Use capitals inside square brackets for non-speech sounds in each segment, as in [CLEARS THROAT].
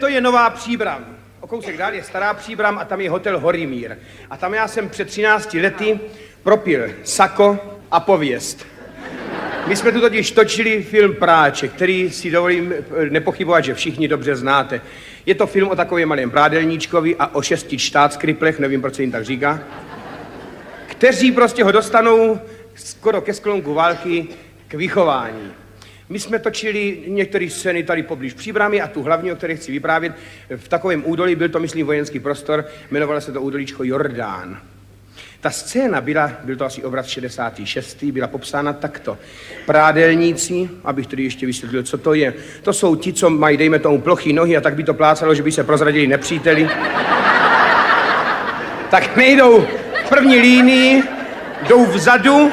To je nová příbram. O kousek dál je stará příbram a tam je hotel Horimír. A tam já jsem před 13 lety propil sako a pověst. My jsme tu totiž točili film Práče, který si dovolím eh, nepochybovat, že všichni dobře znáte. Je to film o takovém malém brádelníčkovi a o šesti štátskriplech, nevím, proč se jim tak říká, kteří prostě ho dostanou skoro ke sklonku války k vychování. My jsme točili některé scény tady poblíž příbramy a tu hlavní, o které chci vyprávět, v takovém údolí, byl to, myslím, vojenský prostor, jmenovalo se to údolíčko Jordán. Ta scéna byla, byl to asi obraz 66. byla popsána takto. Prádelníci, abych tedy ještě vysvětlil, co to je. To jsou ti, co mají, dejme tomu, plochý nohy a tak by to plácalo, že by se prozradili nepříteli. tak nejdou v první línii, jdou vzadu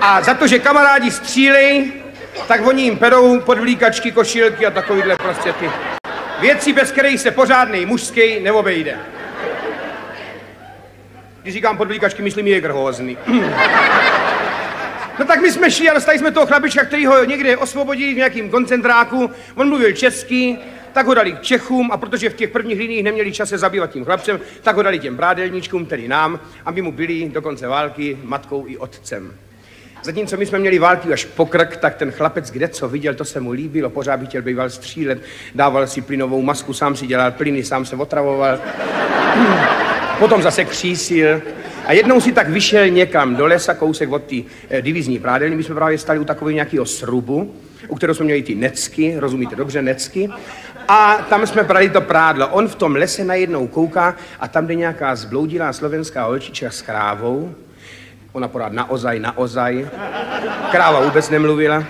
a za to, že kamarádi střílej, tak oni jim perou podvlíkačky, košilky a takovýhle prostě ty věci, bez kterých se pořádný mužský neobejde. Když říkám podvlíkačky, myslím je hrozný. [CLEARS THROAT] No tak my jsme šli a dostali jsme toho chlapička, který ho někde osvobodili v nějakým koncentráku. On mluvil česky, tak ho dali k Čechům a protože v těch prvních liniích neměli čas se zabývat tím chlapcem, tak ho dali těm brádelníčkům, tedy nám, aby mu byli do konce války matkou i otcem. Zatímco my jsme měli války až po krk, tak ten chlapec, kde co viděl, to se mu líbilo, pořád by chtěl býval střílet, dával si plynovou masku, sám si dělal plyny, sám se otravoval. [CLEARS THROAT] Potom zase křísil. A jednou si tak vyšel někam do lesa, kousek od té eh, divizní prádelny. My jsme právě stali u takového nějakého srubu, u kterého jsme měli ty necky, rozumíte dobře, necky. A tam jsme brali to prádlo. On v tom lese najednou kouká a tam jde nějaká zbloudilá slovenská holčička s krávou Ona porád naozaj, naozaj. Kráva vůbec nemluvila.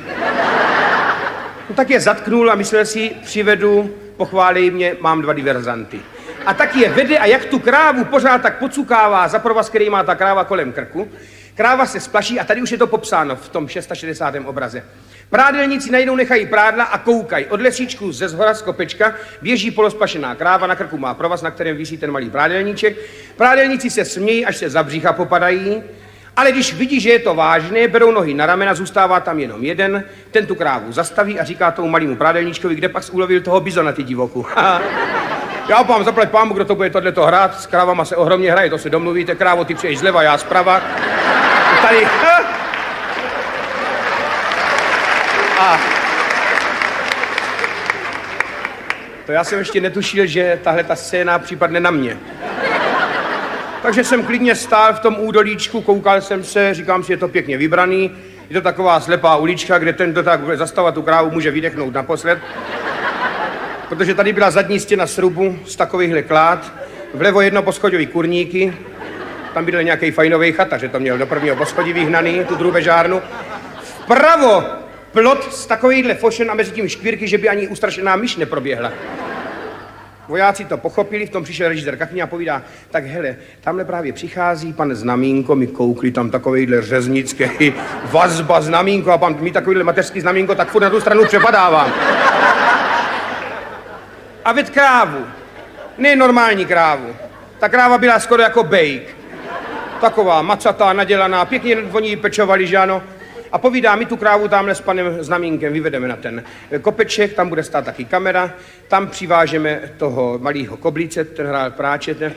No tak je zatknul a myslel si, přivedu, pochválí mě, mám dva diverzanty. A tak je vede a jak tu krávu pořád tak pocukává za provaz, který má ta kráva kolem krku, kráva se splaší a tady už je to popsáno v tom 660. obraze. Prádelníci najednou nechají prádla a koukají. Od lesíčku ze zhora z kopečka běží polospašená kráva, na krku má provaz, na kterém visí ten malý prádelníček. Prádelníci se smějí, až se za břicha popadají. Ale když vidí, že je to vážné, berou nohy na ramena, zůstává tam jenom jeden, ten tu krávu zastaví a říká tomu malému prádelníčkovi, kde pak ulovil toho bizona, ty divoku. [LAUGHS] já vám zaplať pámu, kdo to bude tohleto hrát, s krávama se ohromně hraje, to se domluvíte, krávo, ty přeješ zleva, já zprava. [LAUGHS] Tady, [LAUGHS] a to já jsem ještě netušil, že tahle ta scéna připadne na mě. Takže jsem klidně stál v tom údolíčku, koukal jsem se, říkám si, je to pěkně vybraný. Je to taková slepá ulička, kde ten, kdo tak bude zastavovat tu krávu, může vydechnout naposled. Protože tady byla zadní stěna srubu z takovýchhle klád. Vlevo jedno poschodový kurníky. Tam byl nějaký fajnový chata, že to měl do prvního poschodí vyhnaný, tu drubežárnu. Vpravo plot z takovýchhle fošen a mezi tím škvírky, že by ani ustrašená myš neproběhla. Vojáci to pochopili, v tom přišel režisér Kachní a povídá, tak hele, tamhle právě přichází pan Znamínko, my koukli tam takovejhle řeznický [LAUGHS] vazba Znamínko a pan mi takovýhle mateřský Znamínko, tak furt na tu stranu přepadávám. A ved krávu, ne normální krávu, ta kráva byla skoro jako bejk. Taková macatá, nadělaná, pěkně voní pečovali, že ano. A povídá, my tu krávu tamhle s panem Znamínkem vyvedeme na ten kopeček, tam bude stát taky kamera, tam přivážeme toho malého koblice, ten hrál práče, ten,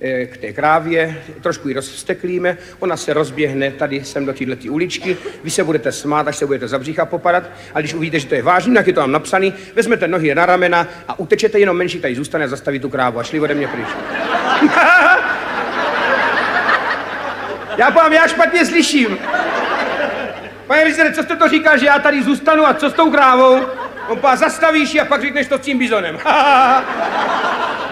eh, k té krávě, trošku ji rozsteklíme, ona se rozběhne tady sem do této uličky, vy se budete smát, až se budete za břicha popadat, a když uvidíte, že to je vážný, tak je to tam napsaný, vezmete nohy na ramena a utečete jenom menší, tady zůstane a zastaví tu krávu a šli ode mě pryč. [LAUGHS] já povím, já špatně slyším. Pane Rizere, co jste to říkal, že já tady zůstanu a co s tou krávou? On pá, zastavíš a pak řekneš to s tím bizonem. [LAUGHS]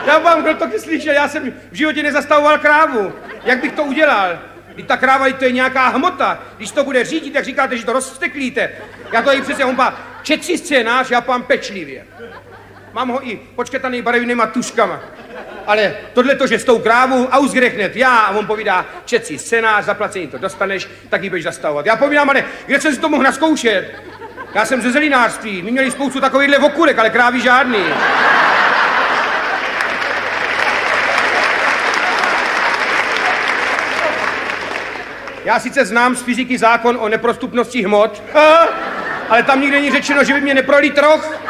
já vám, kdo to slyšel, já jsem v životě nezastavoval krávu. Jak bych to udělal? I ta kráva, to je nějaká hmota. Když to bude řídit, tak říkáte, že to rozsteklíte. Já to i přesně, on pá, četří scénář, já pám pečlivě. Mám ho i počketaný barevnýma tuškama. Ale tohle to, že s tou krávou ausgerechnet já a on povídá, četci scénář, zaplacení to dostaneš, tak ji budeš zastavovat. Já povídám, ale kde jsem si to mohl naskoušet? Já jsem ze zelinářství, my měli spoustu takovýchhle okurek, ale krávy žádný. Já sice znám z fyziky zákon o neprostupnosti hmot, [LAUGHS] ale tam nikdy není řečeno, že by mě neprolí troch.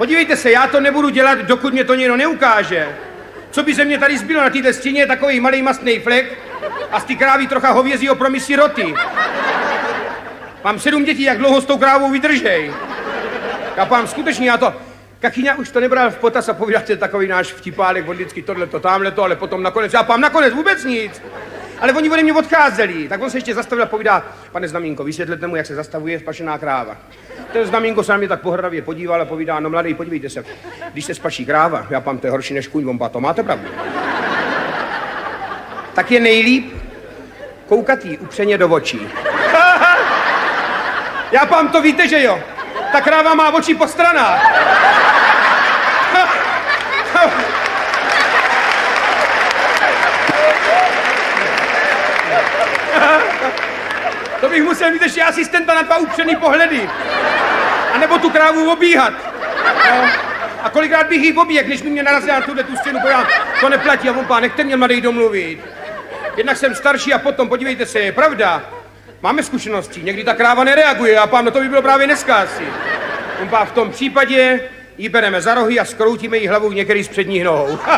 Podívejte se, já to nebudu dělat, dokud mě to někdo neukáže. Co by se mě tady zbylo na této stěně, takový malý mastný flek a z ty krávy trocha hovězího promisí roty. Mám sedm dětí, jak dlouho s tou krávou vydržej. Kapám, skutečně já to... Kachyňa už to nebral v potaz a povídáte takový náš vtipálek, od vždycky tohle, to, tamhle to, ale potom nakonec, já pám nakonec vůbec nic. Ale oni ode mě odcházeli, tak on se ještě zastavil a povídá, pane Znamínko, vysvětlete mu, jak se zastavuje spašená kráva. Ten Znamínko se na mě tak pohrdavě podíval a povídá, no mladý, podívejte se, když se spaší kráva, já pám, to je horší než kuň, on to máte pravdu. tak je nejlíp koukat jí upřeně do očí. [LAUGHS] já pám, to víte, že jo? Ta kráva má oči po stranách. To bych musel mít ještě asistenta na dva upřený pohledy. A nebo tu krávu obíhat. No. A kolikrát bych jí oběh, než mi mě narazila na tuhle tu stěnu, pojám, to neplatí a on pán, nechte mě mladý domluvit. Jednak jsem starší a potom, podívejte se, je pravda, máme zkušenosti, někdy ta kráva nereaguje a pán, no to by bylo právě dneska asi. On pán, v tom případě ji bereme za rohy a skroutíme jí hlavu některý z předních nohou. [LAUGHS]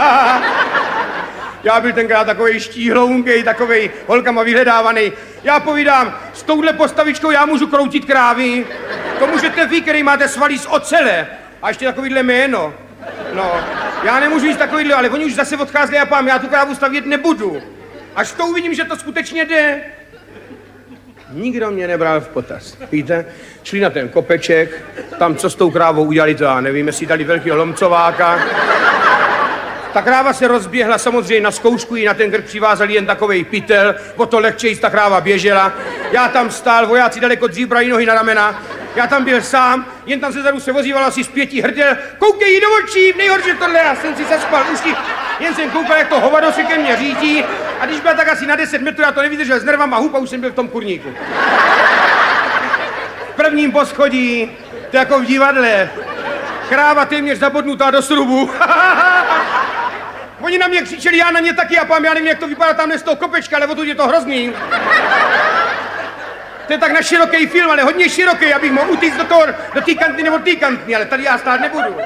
Já byl tenkrát takový štíhlounkej, takový holkama vyhledávaný. Já povídám, s touhle postavičkou já můžu kroutit krávy. To můžete vy, který máte svalí z ocele. A ještě takovýhle jméno. No, já nemůžu jít takovýhle, ale oni už zase odcházeli a pám, já tu krávu stavět nebudu. Až to uvidím, že to skutečně jde. Nikdo mě nebral v potaz. Víte, šli na ten kopeček, tam co s tou krávou udělali, to já nevím, jestli dali velkého lomcováka. Ta kráva se rozběhla, samozřejmě na zkoušku ji na ten krk přivázali jen takovej pytel, o to lehčej ta kráva běžela. Já tam stál, vojáci daleko dřív brali nohy na ramena, já tam byl sám, jen tam se zadu se vozíval asi z pěti hrdel. Koukej jí do očí, nejhorší tohle, já jsem si zaspal uši. Jen jsem koukal, jak to hovado si ke mně řídí. A když byla tak asi na 10 metrů, já to nevydržel s nervama hupa, už jsem byl v tom kurníku. V prvním poschodí, to jako v divadle. Kráva téměř zabodnutá do srubu. [LAUGHS] Oni na mě křičeli, já na ně taky a pám, já nevím, jak to vypadá tam z toho kopečka, ale odtud je to hrozný. To je tak na široký film, ale hodně široký, abych mohl utíct do toho, do té kantny nebo té kantny, ale tady já stát nebudu.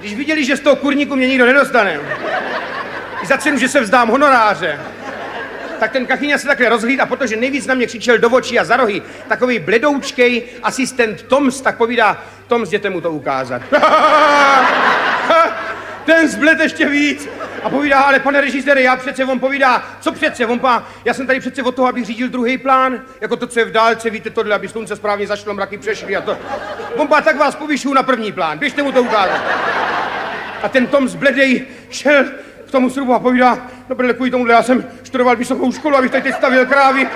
Když viděli, že z toho kurníku mě nikdo nedostane, i za cenu, že se vzdám honoráře, tak ten kachyňa se takhle rozhlíd a protože nejvíc na mě křičel do očí a za rohy, takový bledoučkej asistent Toms, tak povídá, Toms, jděte mu to ukázat. [LAUGHS] ten zbled ještě víc. A povídá, ale pane režisére, já přece, on povídá, co přece, on pá, já jsem tady přece od toho, abych řídil druhý plán, jako to, co je v dálce, víte tohle, aby slunce správně zašlo, mraky přešly a to. On pá, tak vás povyšu na první plán, běžte mu to ukázat. A ten Tom zbledej šel k tomu srubu a povídá, no kvůli tomu, já jsem študoval vysokou školu, abych tady teď stavil krávy.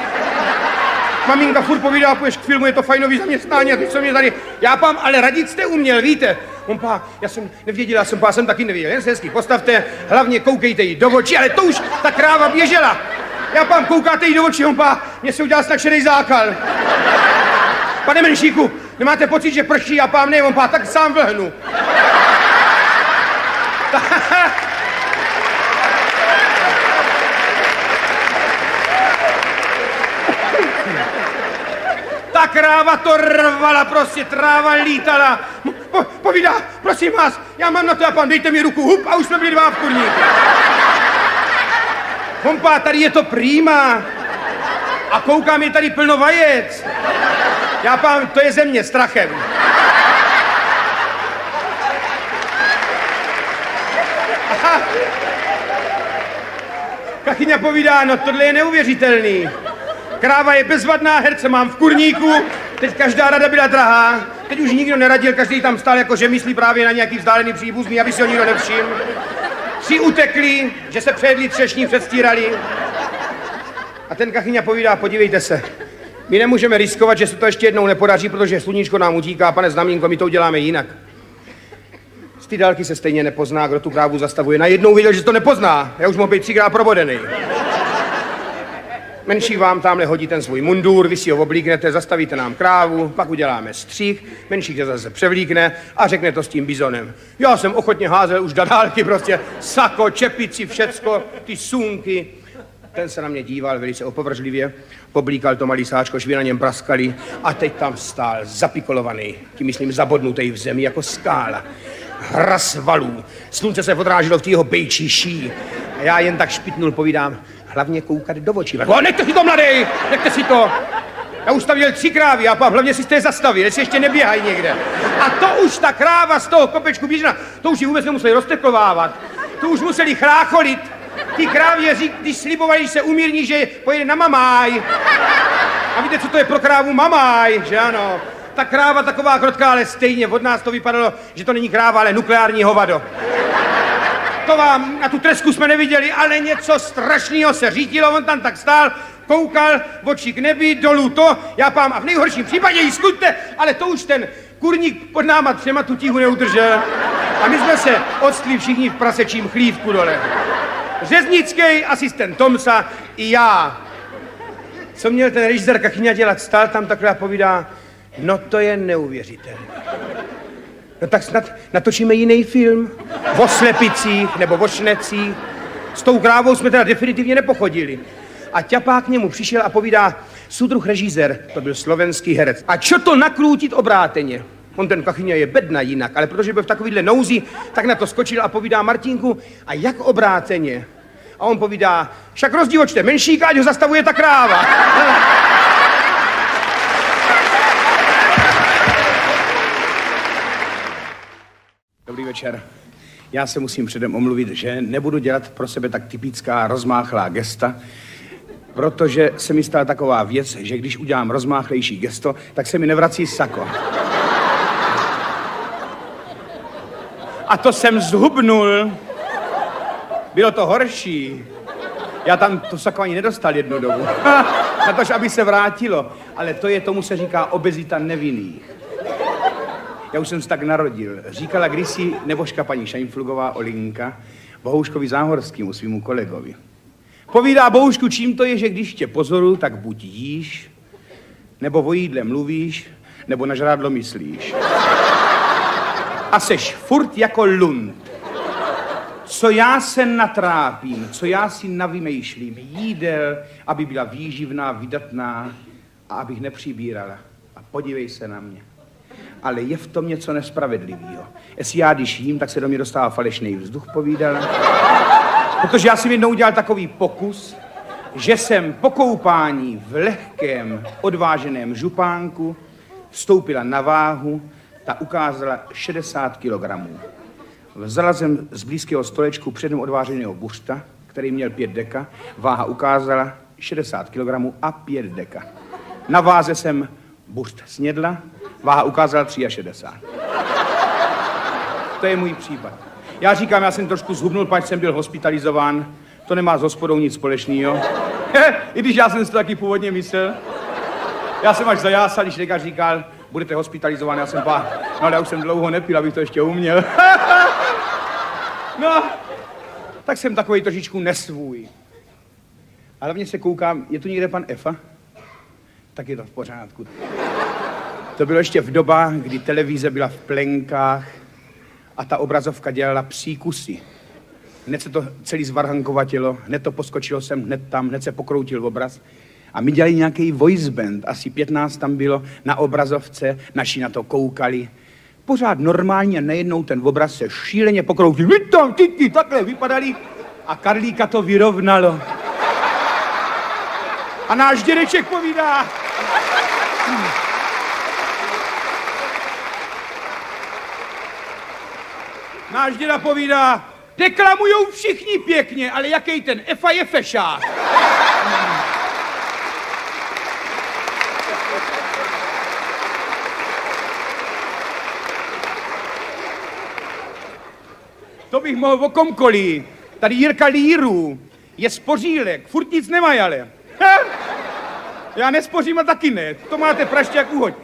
Maminka furt povídá, půjdeš k filmu, je to fajnový zaměstnání a ty co mě tady, já pám, ale radit jste uměl, víte. On pá, já jsem nevěděl, já jsem pá, jsem taky nevěděl, jen se hezky postavte, hlavně koukejte jí do očí, ale to už ta kráva běžela. Já pám, koukáte jí do očí, on pá, mě se udělal snačený zákal. Pane menšíku, nemáte pocit, že prší, já pám ne, on pá, tak sám vlhnu. Kráva to rvala, prostě tráva lítala. Po, povídá, prosím vás, já mám na to a pan, dejte mi ruku, hup, a už jsme byli dva v kurníku. Kompa, tady je to prýma. A koukám, je tady plno vajec. Já pán, to je země strachem. Aha. Kachyňa povídá, no tohle je neuvěřitelný. Kráva je bezvadná, herce mám v kurníku, teď každá rada byla drahá, teď už nikdo neradil, každý tam stál jako, že myslí právě na nějaký vzdálený příbuzný, aby si ho nikdo nevšiml. Tři utekli, že se přejedli třešní, předstírali. A ten kachyňa povídá, podívejte se, my nemůžeme riskovat, že se to ještě jednou nepodaří, protože sluníčko nám utíká, pane znamínko, my to uděláme jinak. Z té dálky se stejně nepozná, kdo tu krávu zastavuje. Najednou viděl, že to nepozná. Já už mohl být třikrát probodený. Menší vám tamhle hodí ten svůj mundur, vy si ho oblíknete, zastavíte nám krávu, pak uděláme střih, menší se zase převlíkne a řekne to s tím bizonem. Já jsem ochotně házel už dadálky prostě, sako, čepici, všecko, ty sunky. Ten se na mě díval velice opovržlivě, poblíkal to malý sáčko, švy na něm praskali a teď tam stál zapikolovaný, tím myslím zabodnutý v zemi jako skála. Hras valů, slunce se odráželo v té bejčí ší. A já jen tak špitnul, povídám, hlavně koukat do očí. O, nechte si to, mladý, nechte si to. Já už tam měl tři krávy a pak hlavně si jste zastavil, jestli ještě neběhají někde. A to už ta kráva z toho kopečku běžna, to už ji vůbec nemuseli rozteklovávat. To už museli chrácholit. Ty krávěři, když slibovali, že se umírní, že pojede na mamáj. A víte, co to je pro krávu mamáj, že ano? Ta kráva taková krotká, ale stejně od nás to vypadalo, že to není kráva, ale nukleární hovado. To vám, na tu tresku jsme neviděli, ale něco strašného se řítilo, on tam tak stál, koukal, oči k nebi, dolů to, já pám, a v nejhorším případě jí skuďte, ale to už ten kurník pod náma třema tu tíhu neudržel. A my jsme se odstli všichni v prasečím chlívku dole. Řeznický asistent Tomsa i já. Co měl ten režisér Kachyňa dělat? Stál tam takhle a povídá, no to je neuvěřitelné. No tak snad natočíme jiný film. O slepicích nebo o šnecích. S tou krávou jsme teda definitivně nepochodili. A ťapák k němu přišel a povídá, sudruh režisér, to byl slovenský herec. A čo to nakrútit obráteně? On ten kachyně je bedna jinak, ale protože byl v takovýhle nouzi, tak na to skočil a povídá Martinku, a jak obráteně? A on povídá, však rozdívočte menšíka, ať ho zastavuje ta kráva. [LAUGHS] Dobrý večer. Já se musím předem omluvit, že nebudu dělat pro sebe tak typická rozmáchlá gesta, protože se mi stala taková věc, že když udělám rozmáchlejší gesto, tak se mi nevrací sako. A to jsem zhubnul. Bylo to horší. Já tam to sako ani nedostal jednu dobu. [LAUGHS] Na to, aby se vrátilo. Ale to je, tomu se říká obezita nevinných. Já už jsem se tak narodil. Říkala kdysi nebožka paní Šajnflugová Olinka Bohouškovi Záhorskýmu, svýmu kolegovi. Povídá Bohušku, čím to je, že když tě pozoru, tak buď jíš, nebo o jídle mluvíš, nebo na žrádlo myslíš. A seš furt jako lund. Co já se natrápím, co já si navymýšlím, jídel, aby byla výživná, vydatná a abych nepřibírala. A podívej se na mě. Ale je v tom něco nespravedlivého. Jestli já, když jím, tak se do mě dostává falešný vzduch, povídala. Protože já jsem jednou udělal takový pokus, že jsem po koupání v lehkém, odváženém župánku vstoupila na váhu, ta ukázala 60 kg. Vzala jsem z blízkého stolečku předem odváženého buřta, který měl 5 deka, váha ukázala 60 kg a 5 deka. Na váze jsem buřt snědla, váha ukázala 63. To je můj případ. Já říkám, já jsem trošku zhubnul, pač jsem byl hospitalizován. To nemá s hospodou nic společného. [LAUGHS] I když já jsem si to taky původně myslel. Já jsem až zajásal, když lékař říkal, budete hospitalizován, já jsem pá, no ale já už jsem dlouho nepil, abych to ještě uměl. [LAUGHS] no, tak jsem takový trošičku nesvůj. A hlavně se koukám, je tu někde pan Efa? Tak je to v pořádku. To bylo ještě v dobách, kdy televize byla v plenkách, a ta obrazovka dělala příkusy. Hned se to celý zvarhankovatilo, hned to poskočilo sem, hned tam, hned se pokroutil obraz. A my dělali nějaký voice band, asi 15 tam bylo na obrazovce, naši na to koukali. Pořád normálně, nejednou ten obraz se šíleně pokroutil. Vy tam, ty, ty, takhle vypadali a Karlíka to vyrovnalo. A náš dědeček povídá, Náš děda povídá, deklamujou všichni pěkně, ale jaký ten Efa je fešák. To bych mohl o komkolí. Tady Jirka Líru je spořílek, furt nic nemají ale. [LAUGHS] Já nespořím a taky ne. To máte praště jak uhoď.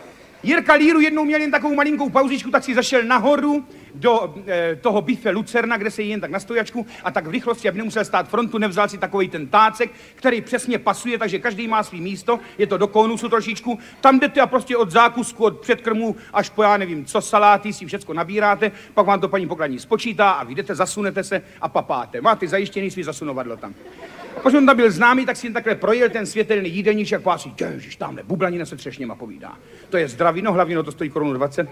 Jirka Líru jednou měl jen takovou malinkou pauzičku, tak si zašel nahoru do e, toho bife Lucerna, kde se jen tak na stojačku a tak v rychlosti, aby nemusel stát frontu, nevzal si takový ten tácek, který přesně pasuje, takže každý má svý místo, je to do konusu trošičku. Tam jdete a prostě od zákusku, od předkrmu až po já nevím, co saláty si všechno nabíráte, pak vám to paní pokladní spočítá a vy jdete, zasunete se a papáte. Máte zajištěný svý zasunovadlo tam. Když on tam byl známý, tak si jen takhle projel ten světelný jídelníček a si, ježiš, tamhle bublanina se třešněma povídá. To je zdravino, hlavino, to stojí korunu 20.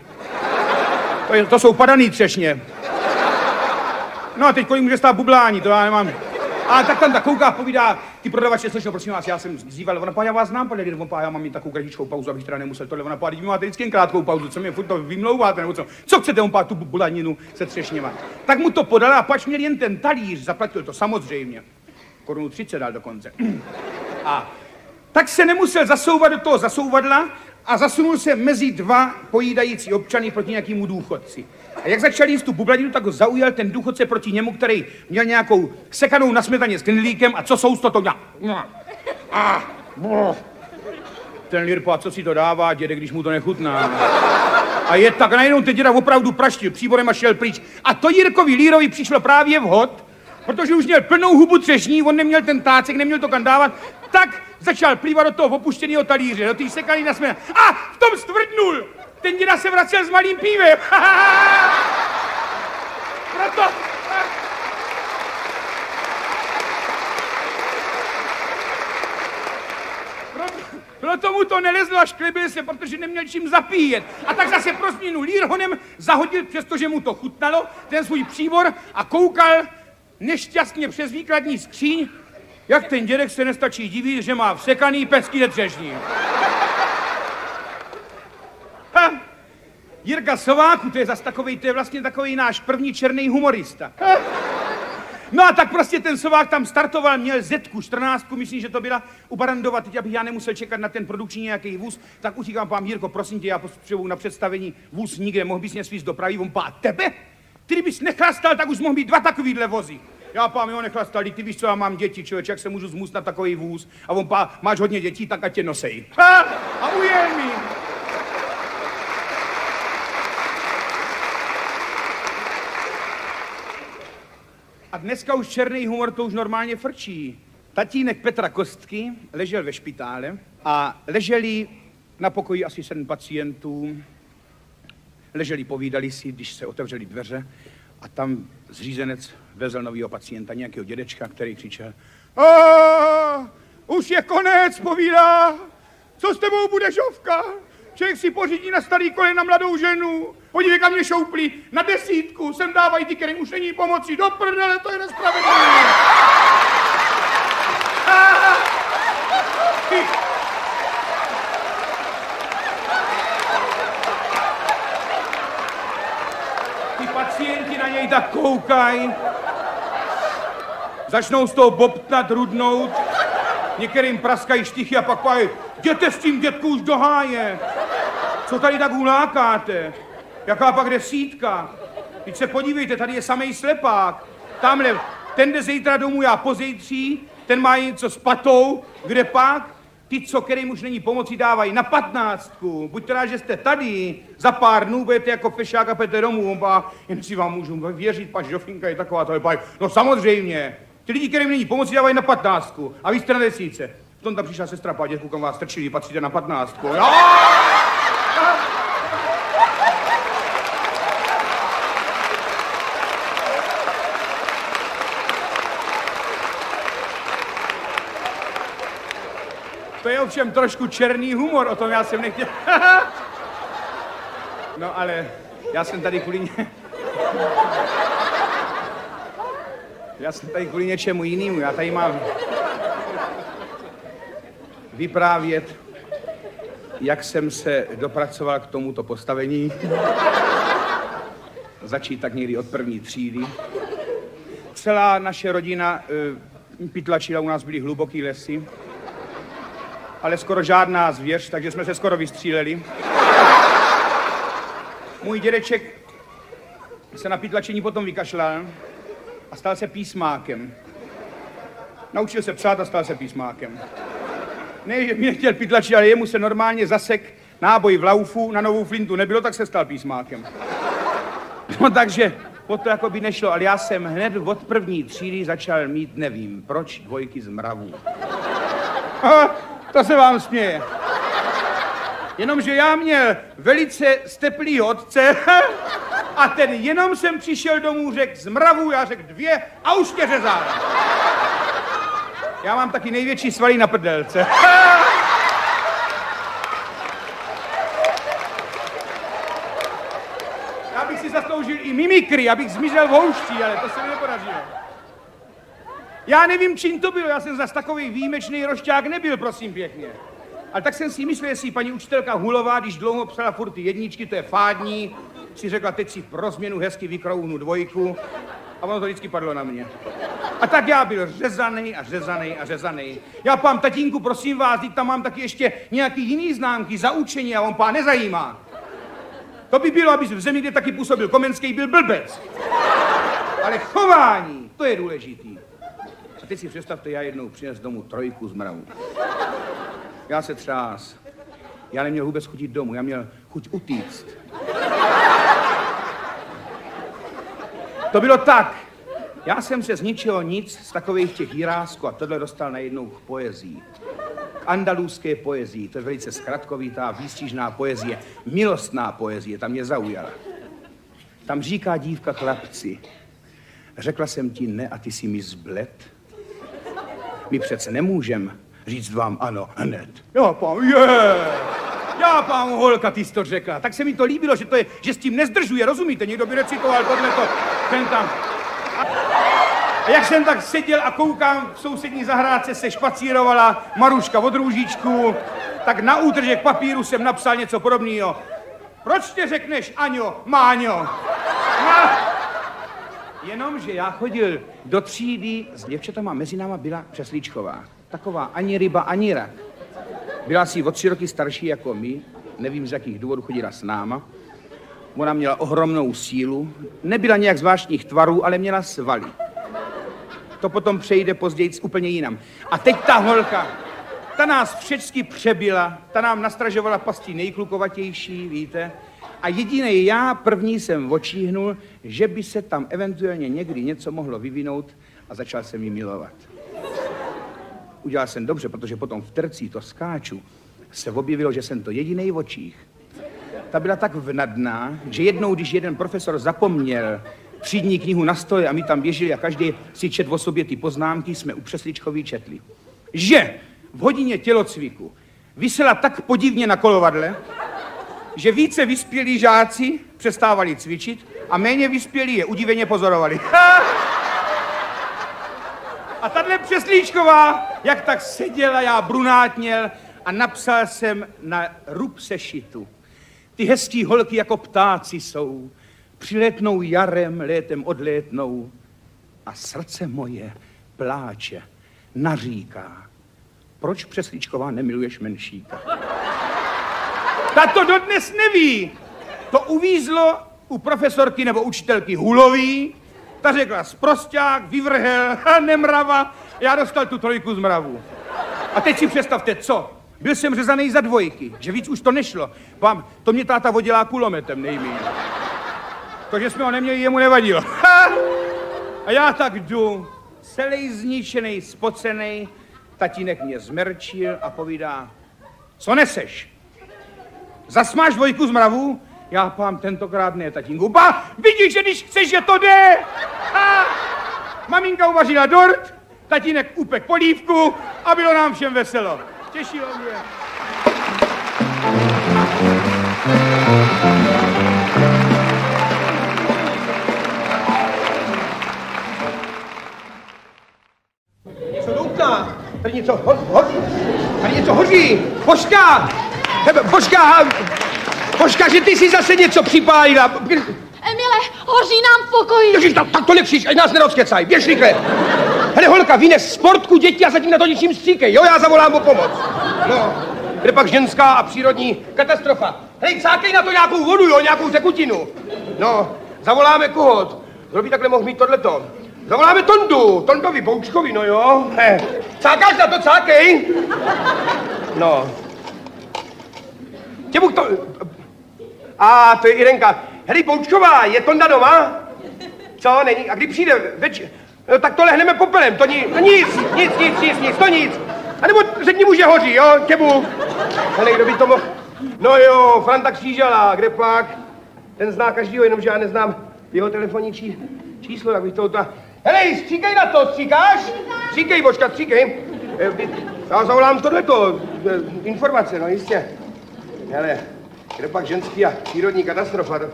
To, je, to jsou padaný třešně. No a teď kolik může stát bublání, to já nemám. A tak tam tak kouká, povídá, ty prodavače, slyšel, prosím vás, já jsem zýval, ona pá, já vás znám, pane, on pá, já mám mít takovou kratičkou pauzu, abych teda nemusel tohle, ona pá, vy máte vždycky jen krátkou pauzu, co mě furt to vymlouváte, nebo co, co chcete, on pá, tu bulaninu se třešněma. Tak mu to podala a pač měl jen ten talíř, zaplatil to samozřejmě. Korunu 30 dal dokonce. A tak se nemusel zasouvat do toho zasouvadla a zasunul se mezi dva pojídající občany proti nějakému důchodci. A jak začal jíst tu bubladinu, tak ho zaujal ten důchodce proti němu, který měl nějakou sekanou na smetaně s knedlíkem a co jsou to to a, ten Lirpo, a co si to dává, děde, když mu to nechutná. A je tak, najednou ten děda opravdu praštil příborem a šel pryč. A to Jirkovi Lírovi přišlo právě vhod, protože už měl plnou hubu třešní, on neměl ten tácek, neměl to kam dávat, tak začal plývat do toho opuštěného talíře, do té sekaný na směna. A v tom stvrdnul! Ten děda se vracel s malým pívem. [LAUGHS] Proto... Proto mu to nelezlo a šklebil se, protože neměl čím zapíjet. A tak zase pro změnu lírhonem zahodil, přestože mu to chutnalo, ten svůj příbor a koukal nešťastně přes výkladní skříň, jak ten dědek se nestačí divit, že má vsekaný pesky třešní. Ha! Jirka Sováku, to je zas takový, to je vlastně takový náš první černý humorista. Ha! No a tak prostě ten Sovák tam startoval, měl Zetku, 14, myslím, že to byla u Barandova, teď abych já nemusel čekat na ten produkční nějaký vůz, tak utíkám pán Jirko, prosím tě, já potřebuji na představení vůz nikde, mohl bys mě svíst dopravy, on pá, tebe? Kdybys nechlastal, tak už mohl mít dva takovýhle vozy. Já pám, jo, nechlastal, ty víš, co já mám děti, člověk, jak se můžu zmůst na takový vůz. A on pá, máš hodně dětí, tak ať tě nosej. Ha! A ujel mi. A dneska už černý humor to už normálně frčí. Tatínek Petra Kostky ležel ve špitále a leželi na pokoji asi sedm pacientů. Leželi, povídali si, když se otevřeli dveře a tam zřízenec vezl nového pacienta, nějakého dědečka, který křičel a už je konec, povídá, co s tebou bude žovka? Člověk si pořídí na starý kole na mladou ženu. Podívej, kam mě šouplí. Na desítku sem dávají ty, kterým už není pomocí. Do prdele, to je nespravedlivé. Ty pacienti na něj tak koukají. Začnou z toho bobtnat, rudnout. Některým praskají štichy a pak pají, jděte s tím dětku už do háje. Co tady tak ulákáte? Jaká pak desítka? Teď se podívejte, tady je samej slepák. Tamhle, ten jde zítra domů, já pozítří, ten má něco s patou, kde pak? Ty, co kterým už není pomoci, dávají na patnáctku. Buďte rád, že jste tady. Za pár dnů budete jako fešák a pete domů. Oba, jen si vám můžu věřit, pač Jofinka je taková, to je. No samozřejmě. Ty lidi, kterým není pomoci, dávají na patnáctku. A vy jste na desíce. V tom tam přišla sestra Pádě, kam vás strčili, patříte na patnáctku. Jo! Ovšem trošku černý humor, o tom já jsem nechtěl. [LAUGHS] no ale já jsem tady kvůli ně... [LAUGHS] Já jsem tady kvůli něčemu jinému. Já tady mám vyprávět, jak jsem se dopracoval k tomuto postavení. [LAUGHS] Začít tak někdy od první třídy. Celá naše rodina e, pytlačila, u nás byly hluboký lesy ale skoro žádná zvěř, takže jsme se skoro vystříleli. Můj dědeček se na pytlačení potom vykašlal a stal se písmákem. Naučil se psát a stal se písmákem. Ne, že mě chtěl pytlačit, ale jemu se normálně zasek náboj v laufu, na novou flintu nebylo, tak se stal písmákem. No takže po to jako by nešlo, ale já jsem hned od první třídy začal mít, nevím proč, dvojky z mravů. To se vám směje. Jenomže já měl velice steplý otce [LAUGHS] a ten jenom jsem přišel domů, řekl z mravu, já řekl dvě a už tě řezal. Já mám taky největší svaly na prdelce. [LAUGHS] Já bych si zasloužil i mimikry, abych zmizel v houští, ale to se mi nepodařilo. Já nevím, čím to bylo, já jsem zas takový výjimečný rošťák nebyl, prosím pěkně. Ale tak jsem si myslel, jestli paní učitelka Hulová, když dlouho psala furt ty jedničky, to je fádní, si řekla, teď si pro změnu hezky vykrouhnu dvojku a ono to vždycky padlo na mě. A tak já byl řezaný a řezaný a řezaný. Já pám, tatínku, prosím vás, teď tam mám taky ještě nějaký jiný známky za učení a on pán nezajímá. To by bylo, aby v zemi, kde taky působil Komenský, byl blbec. Ale chování, to je důležitý. Teď si představte, já jednou přines domů trojku z mravu. Já se třás. Já neměl vůbec chutit domů, já měl chuť utíct. To bylo tak. Já jsem se z ničeho nic z takových těch jirásků a tohle dostal najednou k poezii. K andalůzské poezii, to je velice zkratkovitá, výstižná poezie, milostná poezie, tam mě zaujala. Tam říká dívka chlapci, řekla jsem ti ne a ty si mi zbled. My přece nemůžem říct vám ano hned. Jo, pán, je. Já, pán holka, ty jsi to řekla. Tak se mi to líbilo, že, to je, že s tím nezdržuje, rozumíte? Někdo by recitoval tohleto, ten tam. A, jak jsem tak seděl a koukám, v sousední zahrádce se špacírovala Maruška od růžičku, tak na útržek papíru jsem napsal něco podobného. Proč tě řekneš Aňo, Máňo? No. Jenomže já chodil do třídy s děvčatama, mezi náma byla Přeslíčková. Taková ani ryba, ani rak. Byla si o tři roky starší jako my, nevím z jakých důvodů chodila s náma. Ona měla ohromnou sílu, nebyla nějak zvláštních tvarů, ale měla svaly. To potom přejde později úplně jinam. A teď ta holka, ta nás všecky přebyla, ta nám nastražovala pastí nejklukovatější, víte. A jediný já první jsem očíhnul, že by se tam eventuálně někdy něco mohlo vyvinout a začal jsem ji milovat. Udělal jsem dobře, protože potom v tercí to skáču se objevilo, že jsem to jediný v očích. Ta byla tak vnadná, že jednou, když jeden profesor zapomněl třídní knihu na stole a my tam běželi a každý si čet o sobě ty poznámky, jsme u Přesličkový četli. Že v hodině tělocviku vysela tak podivně na kolovadle, že více vyspělí žáci přestávali cvičit a méně vyspělí je udiveně pozorovali. [LAUGHS] A tahle Přeslíčková, jak tak seděla, já brunátněl a napsal jsem na rub sešitu. Ty hezký holky jako ptáci jsou, přiletnou jarem, létem odlétnou a srdce moje pláče, naříká. Proč Přeslíčková nemiluješ menšíka? Ta to dodnes neví. To uvízlo u profesorky nebo učitelky Hulový, ta řekla sprosták, vyvrhel, nemrava, já dostal tu trojku z mravu. A teď si představte, co? Byl jsem řezaný za dvojky, že víc už to nešlo. Vám, to mě táta vodila kulometem nejmíň. To, že jsme ho neměli, jemu nevadilo. A já tak jdu, celý zničený, spocený, tatínek mě zmerčil a povídá, co neseš? Zasmáš dvojku z mravu? Já pám tentokrát ne, tatínku. Ba, vidíš, že když chceš, že to jde. Ha! Maminka uvařila dort, tatínek upek polívku a bylo nám všem veselo. Těšilo mě. Tady něco ho, ho, tady něco hoří. Božka! Božka! Božka, že ty si zase něco připálila. Emile, hoří nám v pokoji. Tak, tak to nekříš, ať nás nerozkecaj, běž rychle. Hele, holka, vynes sportku děti a zatím na to ničím stříkej, jo, já zavolám o pomoc. No, kde pak ženská a přírodní katastrofa. Hej, cákej na to nějakou vodu, jo, nějakou tekutinu. No, zavoláme koho? Kdo by takhle mohl mít tohleto? Zavoláme Tondu, Tondovi Boučkovi, no jo. He. Cákáš na to, cákej. No. Těmu to... A to je Irenka. Heli, Poučková, je Tonda doma? Co, není? A kdy přijde večer? No, tak to lehneme popelem, to, ni, to nic, nic, nic, nic, nic, to nic. A nebo řekni mu, že hoří, jo, těbu. Hele, kdo by to mohl... No jo, Franta Křížala, kde pak? Ten zná každýho, jenomže já neznám jeho telefonní čí, číslo, tak bych to... Ta... Hele, stříkej na to, stříkáš? Stříkej, bočka, stříkej. Eh, Já zavolám tohleto, eh, informace, no jistě. Hele, kde pak ženský a přírodní katastrofa.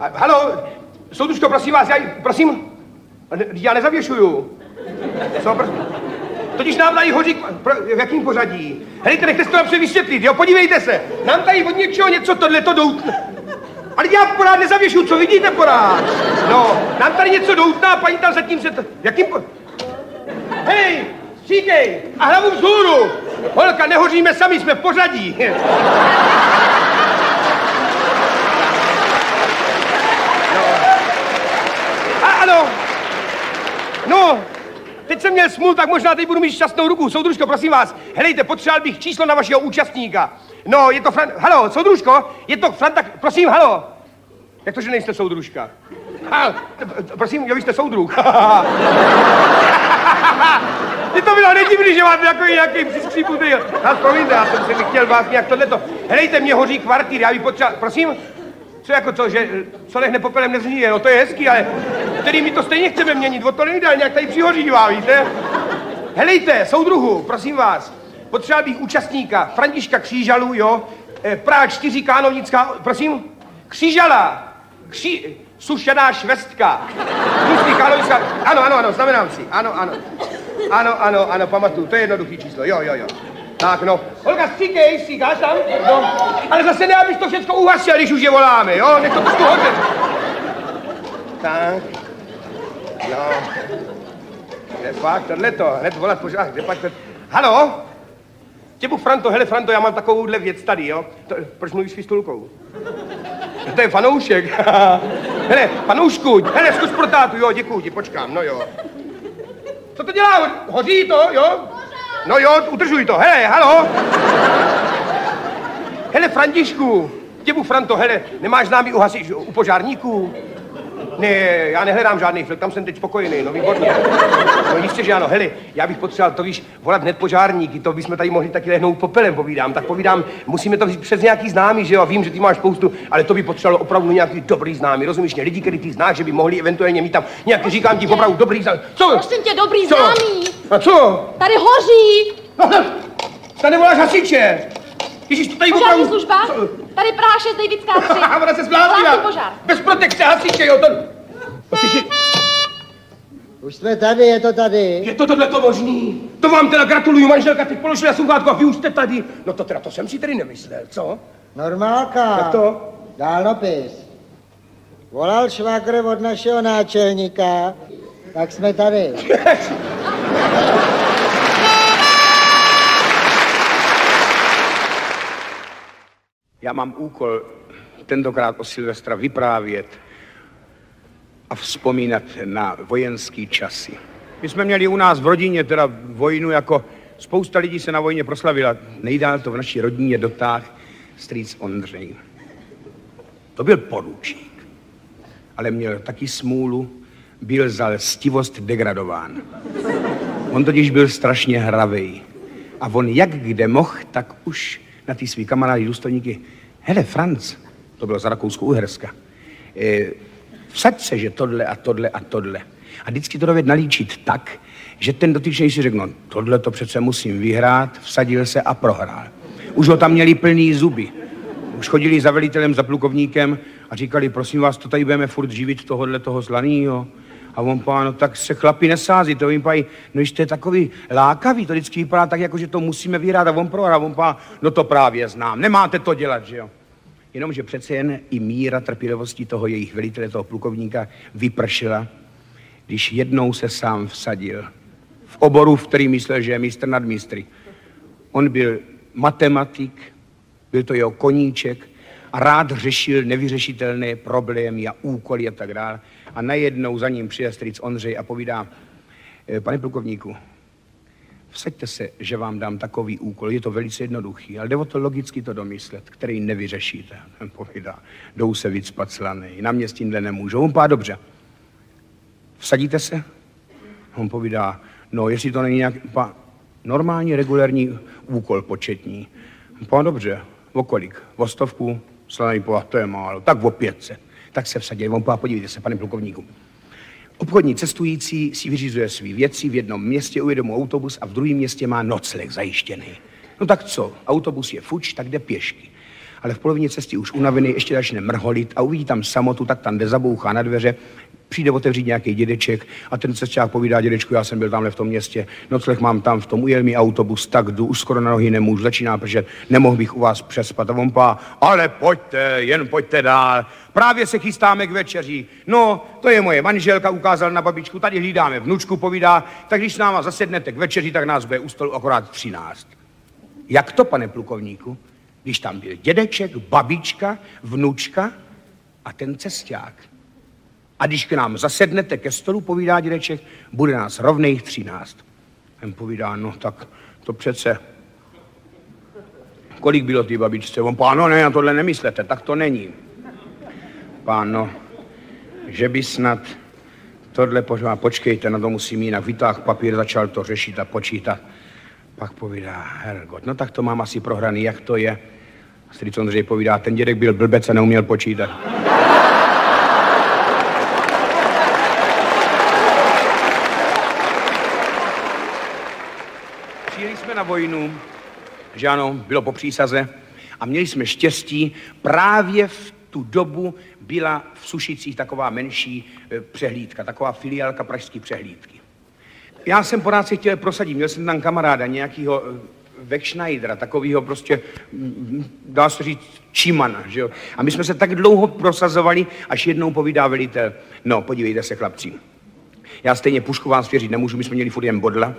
A, halo, soudružko, prosím vás, já, prosím, já nezavěšuju. Co, prosím? Totiž nám tady hoří, pro, v jakým pořadí? Helejte, nechte to napřed vysvětlit, jo, podívejte se. Nám tady od něčeho něco tohle to doutne. Ale já pořád nezavěšu, co vidíte pořád? No, nám tady něco doutná, paní tam zatím se. V jakým po... Hej, stříkej a hlavu vzhůru. Holka, nehoříme sami, jsme v pořadí. A, ano. No, teď jsem měl smůl, tak možná teď budu mít šťastnou ruku. Soudružko, prosím vás, helejte, potřeboval bych číslo na vašeho účastníka. No, je to Fran... Halo, soudružko, je to Franta... Prosím, halo. Jak to, že nejste soudružka? Ha, prosím, jo, vy jste soudruh. Mně to bylo nedivný, že máte jako nějaký přiskřípnutý. Já promiňte, já jsem si chtěl vás nějak tohleto. Helejte, mě hoří kvartýr, já bych potřeboval... Prosím? Co jako co, že co lehne popelem nezhníje, no to je hezký, ale který my to stejně chceme měnit, o to nejde, nějak tady přihořívá, víte? Helejte, soudruhu, prosím vás, potřeboval bych účastníka, Františka Křížalu, jo, eh, Praha 4, Kánovnická, prosím, Křížala, Kří, sušená švestka, Tlustý Kánovnická, ano, ano, ano, znamenám si, ano, ano, ano, ano, ano, pamatuju, to je jednoduchý číslo, jo, jo, jo. Tak no, Olga, stříkej, stříkáš tam? No, ale zase ne, abys to všechno uhasil, když už je voláme, jo, nech to trošku hodně. Tak, jo. Kde pak tohle to, hned volat pořád, kde pak to... Halo? Těbu Franto, hele Franto, já mám takovouhle věc tady, jo. To, proč mluvíš s pistolkou? To je fanoušek. [LAUGHS] hele, fanoušku, hele, zkus pro tátu, jo, děkuji ti, počkám, no jo. Co to dělá? Hoří to, jo? No jo, udržuj to, hele, halo. Hele, Františku, těbu Franto, hele, nemáš známý u, hasič, u požárníků? Ne, já nehledám žádný film, tam jsem teď spokojený, no výborně. No jistě, že ano, hele, já bych potřeboval, to víš, volat hned požárníky, to bychom tady mohli taky lehnout popelem, povídám. Tak povídám, musíme to vzít přes nějaký známý, že jo, vím, že ty máš spoustu, ale to by potřebovalo opravdu nějaký dobrý známý, rozumíš, mě, lidi, který ty znáš, že by mohli eventuálně mít tam nějaký, říkám ti, opravdu dobrý známý. Co? Prosím tě, dobrý Co? známý. A co? Tady hoří. No, no, tady voláš hasiče. Ježíš, to tady Požární opravdu... služba. Tady Praha 6, Davidská 3. A ona se zbláznila. Požár. Bez protekce hasiče, jo, to... Hasiči, Už jsme tady, je to tady. je to tohle to možný? To vám teda gratuluju, manželka, teď položila sluchátko a vy už jste tady. No to teda, to jsem si tedy nemyslel, co? Normálka. Jak to? Dálnopis. Volal švagr od našeho náčelníka, tak jsme tady. [LAUGHS] Já mám úkol tentokrát o Silvestra vyprávět a vzpomínat na vojenský časy. My jsme měli u nás v rodině teda vojnu jako spousta lidí se na vojně proslavila. Nejdál to v naší rodině dotáh strýc Ondřej. To byl poručík, ale měl taky smůlu, byl za lstivost degradován. On totiž byl strašně hravej. A on jak kde mohl, tak už na ty svý kamarády důstojníky, hele Franc, to bylo za Rakousko-Uherska, e, vsaď se, že tohle a tohle a tohle. A vždycky to dověd nalíčit tak, že ten dotyčný si řekl, no tohle to přece musím vyhrát, vsadil se a prohrál. Už ho tam měli plný zuby. Už chodili za velitelem, za plukovníkem a říkali, prosím vás, to tady budeme furt živit tohohle toho zlanýho. A on pán, no tak se chlapi nesází, to jim pají, no když to je takový lákavý, to vždycky vypadá tak, jako že to musíme vyhrát a on prohrál. A on pán, no to právě znám, nemáte to dělat, že jo. Jenomže přece jen i míra trpělivosti toho jejich velitele, toho plukovníka, vypršela, když jednou se sám vsadil v oboru, v který myslel, že je mistr nad mistry. On byl matematik, byl to jeho koníček a rád řešil nevyřešitelné problémy a úkoly a tak dále. A najednou za ním přijde strýc Ondřej a povídá, "Eh, pane plukovníku, vsaďte se, že vám dám takový úkol. Je to velice jednoduchý, ale jde o to logicky to domyslet, který nevyřešíte. [LAUGHS] Povídá, jdou se vycpat slanej, na mě s tímhle nemůžou. On pá dobře. Vsadíte se? On povídá, no jestli to není nějak, pa, normální, regulární úkol početní. Pa, dobře, o kolik? O stovku? Slanej po, to je málo. Tak o 500. Tak se vsadil. On pá, podívejte se, pane plukovníku. Obchodní cestující si vyřizuje svý věci, v jednom městě ujede mu autobus a v druhém městě má nocleh zajištěný. No tak co, autobus je fuč, tak jde pěšky. Ale v polovině cesty už unavený ještě začne mrholit a uvidí tam samotu, tak tam jde zabouchá na dveře, přijde otevřít nějaký dědeček a ten cesták povídá dědečku, já jsem byl tamhle v tom městě, nocleh mám tam v tom, ujel mi autobus, tak jdu, už skoro na nohy nemůžu, začíná pršet, nemohl bych u vás přespat. A on pá, ale pojďte, jen pojďte dál, právě se chystáme k večeři. No, to je moje manželka, ukázal na babičku, tady hlídáme vnučku, povídá, tak když s náma zasednete k večeři, tak nás bude u stolu akorát 13. Jak to, pane plukovníku? Když tam byl dědeček, babička, vnučka a ten cesták. A když k nám zasednete ke stolu, povídá dědeček, bude nás rovných třináct. Ten povídá, no tak to přece... Kolik bylo ty babičce? On, páno, ne, na tohle nemyslete, tak to není. Páno, že by snad tohle pořád, počkejte, na to musím jinak. Vytáh papír, začal to řešit a počítat. Pak povídá, Hergot, no tak to mám asi prohraný, jak to je? Stric Ondřej povídá, ten dědek byl blbec a neuměl počítat. Přijeli jsme na vojnu, že ano, bylo po přísaze a měli jsme štěstí, právě v tu dobu byla v Sušicích taková menší eh, přehlídka, taková filiálka pražské přehlídky. Já jsem porád si chtěl prosadit, měl jsem tam kamaráda, nějakýho eh, Vekschneidera, takovýho prostě, mm, dá se říct, čímana, že jo. A my jsme se tak dlouho prosazovali, až jednou povídá velitel, no, podívejte se, chlapci, já stejně pušku vám svěřit nemůžu, my jsme měli furt jen bodla.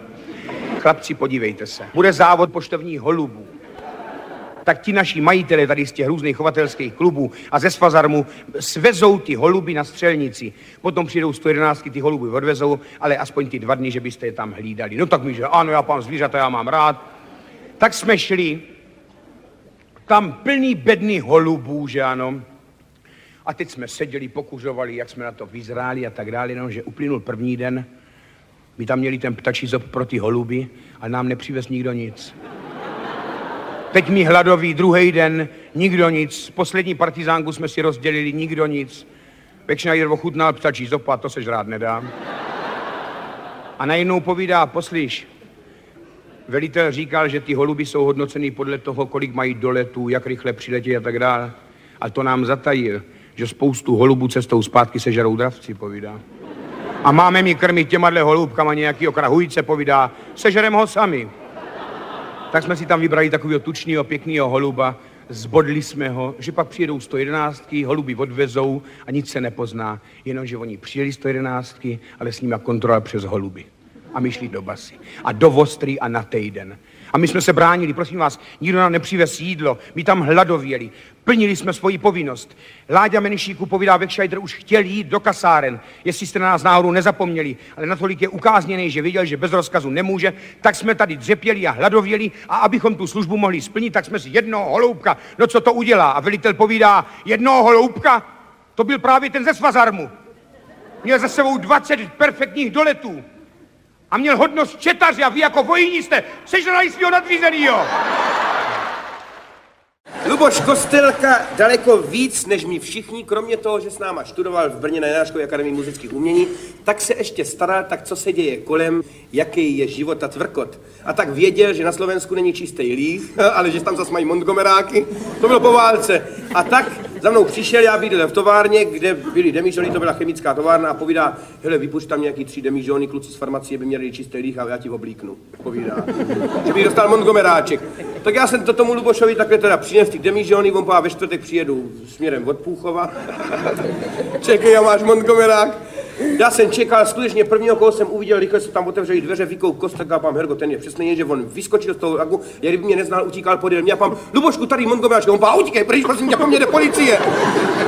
Chlapci, podívejte se, bude závod poštovních holubů. Tak ti naši majitele tady z těch různých chovatelských klubů a ze Svazarmu svezou ty holuby na střelnici. Potom přijdou 111, ty holuby odvezou, ale aspoň ty dva dny, že byste je tam hlídali. No tak mi, že ano, já pán zvířata, já mám rád. Tak jsme šli, tam plný bedny holubů, že ano. A teď jsme seděli, pokuřovali, jak jsme na to vyzráli a tak dále, no, že uplynul první den, my tam měli ten ptačí zob pro ty holuby a nám nepřivez nikdo nic. Teď mi hladový, druhý den, nikdo nic. Poslední partizánku jsme si rozdělili, nikdo nic. Pekšnajder ochutnal ptačí zopa, a to se žrát nedá. A najednou povídá, poslíš, velitel říkal, že ty holuby jsou hodnoceny podle toho, kolik mají doletů, jak rychle přiletí a tak dále. A to nám zatajil, že spoustu holubů cestou zpátky se žerou dravci, povídá. A máme mi krmit těma holubkama nějaký okrahujce, povídá, sežerem ho sami. Tak jsme si tam vybrali takového tučného, pěkného holuba, zbodli jsme ho, že pak přijedou 111, holuby odvezou a nic se nepozná, jenomže oni přijeli 111, ale s nimi kontrola přes holuby. A my šli do basy. A do Vostry a na týden. A my jsme se bránili, prosím vás, nikdo nám nepřivez jídlo, my tam hladověli, plnili jsme svoji povinnost. Láďa Menišíku povídá, Vekšajder už chtěl jít do kasáren, jestli jste na nás náhodou nezapomněli, ale natolik je ukázněný, že viděl, že bez rozkazu nemůže, tak jsme tady dřepěli a hladověli a abychom tu službu mohli splnit, tak jsme si jednoho holoubka, no co to udělá? A velitel povídá, jednoho holoubka? To byl právě ten ze Svazarmu. Měl za sebou 20 perfektních doletů a měl hodnost četaře a vy jako vojní jste sežrali svého nadřízenýho. Luboš Kostelka daleko víc než my všichni, kromě toho, že s náma študoval v Brně na Janáčkové akademii muzických umění, tak se ještě staral, tak co se děje kolem, jaký je život a tvrkot. A tak věděl, že na Slovensku není čistý líh, [LAUGHS] ale že tam zase mají Montgomeráky. To bylo po válce. A tak za mnou přišel, já bydlel v továrně, kde byly demižony, to byla chemická továrna a povídá, hele, vypušť tam nějaký tři demižony, kluci z farmacie by měli čistý líh a já ti oblíknu. Povídá. Že bych dostal Montgomeráček. Tak já jsem to tomu Lubošovi takhle teda přinesl ty demižony, on ve čtvrtek přijedu směrem od Půchova. Čekej, já máš Montgomerák. Já jsem čekal, skutečně prvního, koho jsem uviděl, rychle se tam otevřeli dveře, vykou kostek a pám Hergo, ten je přesně, že on vyskočil z toho lagu, jak kdyby mě neznal, utíkal podél mě a pám, Lubošku, tady Montgomeráčka, on pá, utíkej, pryč, prosím tě, po mně jde policie.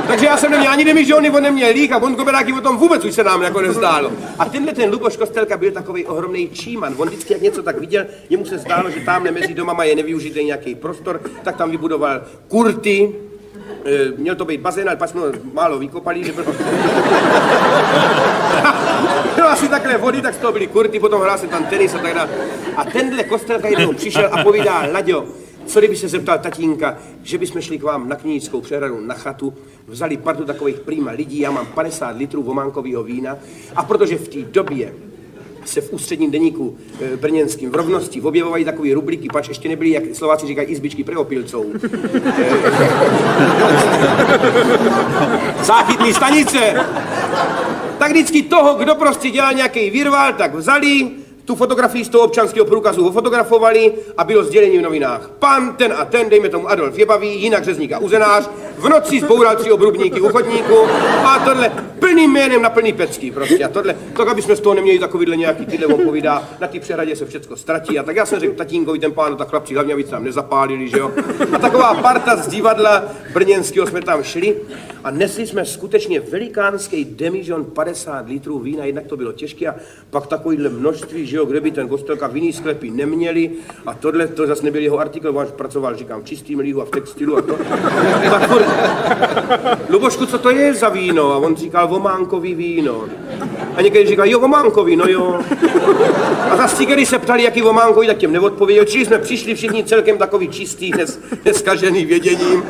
Takže já jsem neměl ani demižony, on neměl lík a Montgomeráky o tom vůbec už se nám jako nezdálo. A tenhle ten Luboš Kostelka byl takový ohromný číman. On vždycky, jak něco tak viděl, jemu se zdálo, že tam mezi domama je nevyužitý nějaký prostor, tak tam vybudoval kurty, měl to být bazén, ale pak jsme málo vykopali, že byl... [LAUGHS] Bylo asi takové vody, tak z toho byly kurty, potom hrál se tam tenis a tak dále. A tenhle kostelka jednou přišel a povídá, Laďo, Co kdyby se zeptal tatínka, že bychom šli k vám na knížskou přehradu na chatu, vzali partu takových prýma lidí, já mám 50 litrů vománkového vína a protože v té době se v ústředním deníku e, brněnským v rovnosti objevovají takové rubriky, pač ještě nebyly, jak Slováci říkají, izbičky preopilcou. Záchytní stanice. Tak vždycky toho, kdo prostě dělal nějaký virvál, tak vzali, tu fotografii z toho občanského průkazu fotografovali a bylo sdělení v novinách. Pan ten a ten, dejme tomu Adolf Jebavý, jinak řezník a uzenář, v noci zboural tři obrubníky u chodníku a tohle plným jménem na plný pecky prostě. A tohle, tak aby jsme z toho neměli takovýhle nějaký tyhle opovídá, na té přehradě se všechno ztratí. A tak já jsem řekl tatínkovi, ten pán, tak chlapci hlavně, aby se tam nezapálili, že jo. A taková parta z divadla brněnského jsme tam šli a nesli jsme skutečně velikánský demižon 50 litrů vína, jednak to bylo těžké a pak takovýhle množství, že jo, kde by ten kostelka v jiný sklepy neměli a tohle, to zase nebyl jeho artikl, on pracoval, říkám, v čistým lihu a v textilu a to. [LAUGHS] Lubošku, co to je za víno? A on říkal, vománkový víno. A někdy říkal, jo, vománkový, no jo. A zase když se ptali, jaký vománkový, tak těm neodpověděl. Čili jsme přišli všichni celkem takový čistý, nes, neskažený věděním.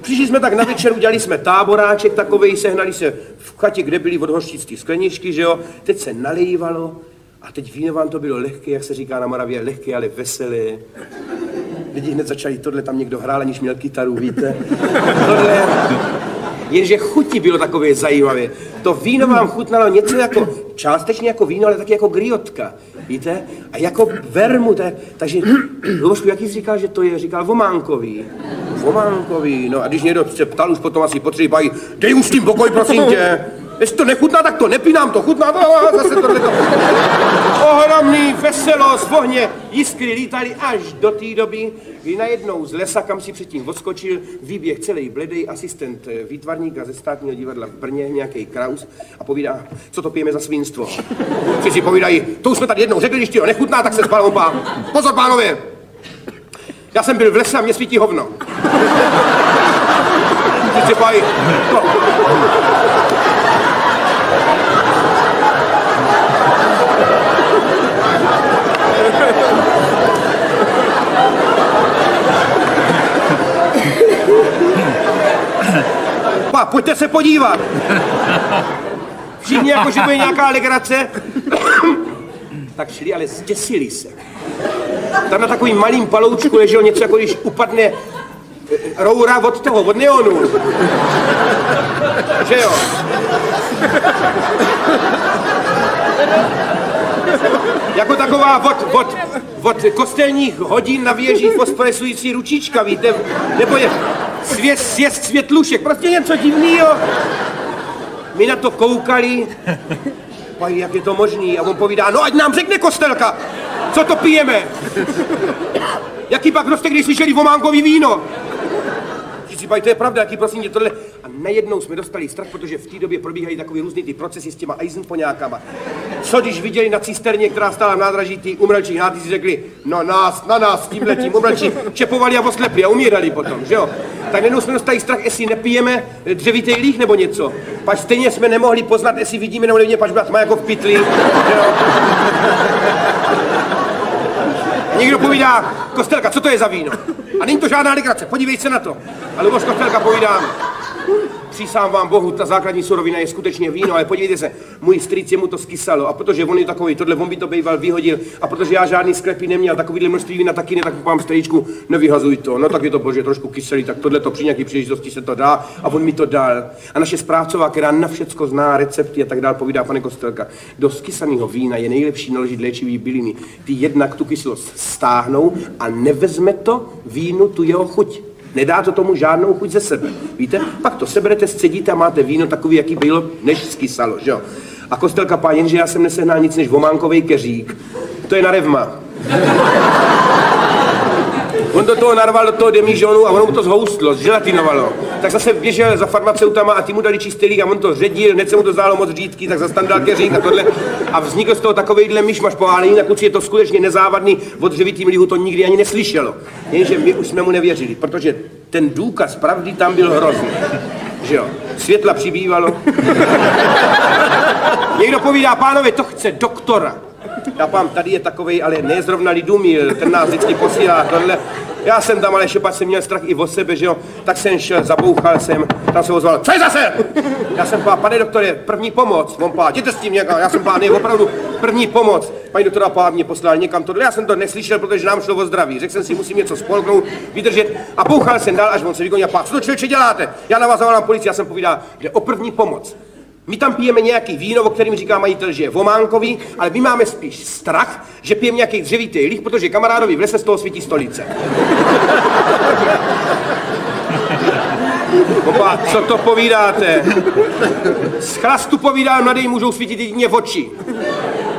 Přišli jsme tak na večer, udělali jsme táboráček takovej, sehnali se v chatě, kde byly od skleničky, že jo. Teď se nalejvalo a teď víno vám to bylo lehké, jak se říká na Moravě, lehké, ale veselé. Lidi hned začali, tohle tam někdo hrál, aniž měl kytaru, víte. Tohle, jenže chuti bylo takové zajímavé. To víno vám chutnalo něco jako, částečně jako víno, ale taky jako griotka, víte? A jako vermu, tak, takže, Lubošku, jaký jsi říkal, že to je? Říkal vománkový. Vománkový, no a když někdo se ptal už potom asi potřebují, dej už tím pokoj, prosím tě. Jestli to nechutná, tak to nepínám, to chutná, to, zase tohle to. Ohromný veselost, ohně, jiskry lítali až do té doby, kdy najednou z lesa, kam si předtím odskočil, výběh celý bledej asistent eh, výtvarníka ze státního divadla v Brně, nějaký Kraus, a povídá, co to pijeme za svinstvo. Všichni si povídají, to už jsme tady jednou řekli, když ti to nechutná, tak se spal pán. Pozor, pánové, já jsem byl v lese a mě svítí hovno. Všichni si no. Pa, pojďte se podívat. Všichni jako, že bude nějaká legrace. tak šli, ale zděsili se. Tam na takovým malým paloučku leželo něco, jako když upadne eh, roura od toho, od neonu. Že jo? Jako taková od, od, od kostelních hodin na věži fosforesující ručička, víte? Nebo je svěst, svěst světlušek, prostě něco divného. My na to koukali, Paj, jak je to možný? A on povídá, no ať nám řekne kostelka, co to pijeme. Jaký pak roste, když slyšeli vománkový víno? Říkají, to je pravda, jaký prosím tě tohle. A najednou jsme dostali strach, protože v té době probíhají takové různé ty procesy s těma Eisenpoňákama. Co když viděli na cisterně, která stála v nádraží, ty umrlčí hnátí si řekli, no nás, na nás, tím letím umrlčí, čepovali a oslepli a umírali potom, že jo? Tak najednou jsme dostali strach, jestli nepijeme dřevitý líh nebo něco. Pač stejně jsme nemohli poznat, jestli vidíme nebo nevidíme, pač byla tma jako v pytli, že jo? Někdo povídá, Kostelka, co to je za víno? A není to žádná legrace, podívej se na to. A Luboš Kostelka povídá, přísám vám Bohu, ta základní surovina je skutečně víno, ale podívejte se, můj strýc mu to skysalo a protože on je takový, tohle on by to býval vyhodil a protože já žádný sklepy neměl, takovýhle množství vína taky ne, tak mám strýčku, nevyhazuj to, no tak je to bože trošku kyselý, tak tohle to při nějaký příležitosti se to dá a on mi to dal. A naše správcová, která na všecko zná recepty a tak dál, povídá pane Kostelka, do skysaného vína je nejlepší naložit léčivý byliny. Ty jednak tu kyselost stáhnou a nevezme to vínu tu jeho chuť. Nedá to tomu žádnou chuť ze sebe. Víte? Pak to seberete, scedíte a máte víno takový, jaký bylo, než skysalo, že jo? A kostelka pán, jenže já jsem nesehnal nic než vománkový keřík. To je na revma. On do toho narval do toho demižonu a ono mu to zhoustlo, zželatinovalo. Tak zase běžel za farmaceutama a ty mu dali čistý a on to ředil, hned se mu to zdálo moc řídký, tak dal keřík a tohle. A vznikl z toho takovýhle myšmaš pohálený, jinak je to skutečně nezávadný, od dřevitým lihu to nikdy ani neslyšelo. Jenže my už jsme mu nevěřili, protože ten důkaz pravdy tam byl hrozný. Že jo? Světla přibývalo. [LAUGHS] Někdo povídá, pánové, to chce doktora. Já pám, tady je takovej, ale ne zrovna Lidumil, ten nás vždycky posílá tohle. Já jsem tam ale šepat jsem měl strach i o sebe, že jo, tak jsem šel, zabouchal jsem, tam se ozval, co je zase? Já jsem pá, pane doktore, první pomoc, on pá, jděte s tím někam, já jsem pá, ne, opravdu, první pomoc. Paní doktora pá mě poslal někam tohle, já jsem to neslyšel, protože nám šlo o zdraví. Řekl jsem si, musím něco spolknout, vydržet a bouchal jsem dál, až on se vygonil a pá, co to člověče děláte? Já na vás zavolám policii, já jsem povídal, že o první pomoc. My tam pijeme nějaký víno, o kterým říká majitel, že je vománkový, ale my máme spíš strach, že pijeme nějaký dřevitý lich, protože kamarádovi v lese z toho svítí stolice. [LAUGHS] Opa, co to povídáte? Z chlastu povídá, mladý můžou svítit jedině v oči.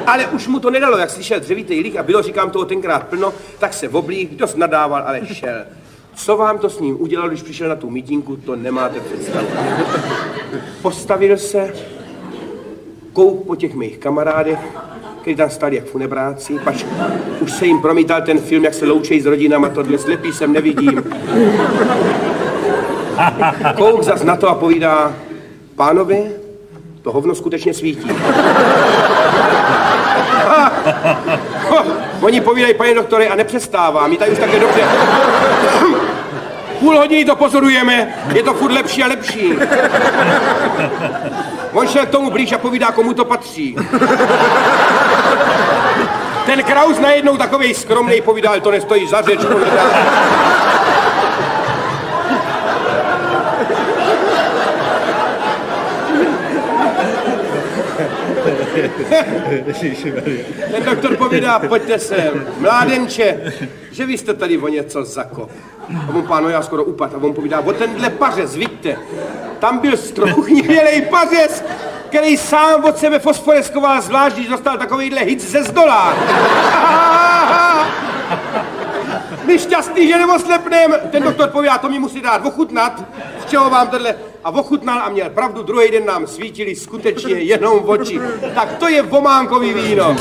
Ale už mu to nedalo, jak slyšel dřevitý lich a bylo, říkám toho tenkrát plno, tak se oblík, dost nadával, ale šel. Co vám to s ním udělal, když přišel na tu mítinku, to nemáte představu. [LAUGHS] Postavil se, kouk po těch mých kamarádech, kteří tam stali jak funebráci, pač už se jim promítal ten film, jak se loučejí s rodinama, tohle slepý jsem nevidím. [LAUGHS] Kouk zas na to a povídá, pánovi, to hovno skutečně svítí. [LAUGHS] Oni povídají, pane doktore, a nepřestává, my tady už také dobře. [CLEARS THROAT] Půl hodiny to pozorujeme, je to furt lepší a lepší. On šel k tomu blíž a povídá, komu to patří. Ten Kraus najednou takovej skromný povídal, to nestojí za řeč. [LAUGHS] Ten doktor povídá, pojďte sem, mládenče, že vy jste tady o něco zakop. A on páno, já skoro upad. A on povídá, o tenhle pařez, vidíte, tam byl trochu [LAUGHS] chnivělej pařez, který sám od sebe fosforeskoval zvlášť, když dostal takovýhle hit ze zdola. [LAUGHS] My šťastný, že neoslepnem. Ten doktor povídá, to mi musí dát ochutnat, z čeho vám tohle. A ochutnal a měl pravdu, druhý den nám svítili skutečně jenom oči. Tak to je vománkový víno.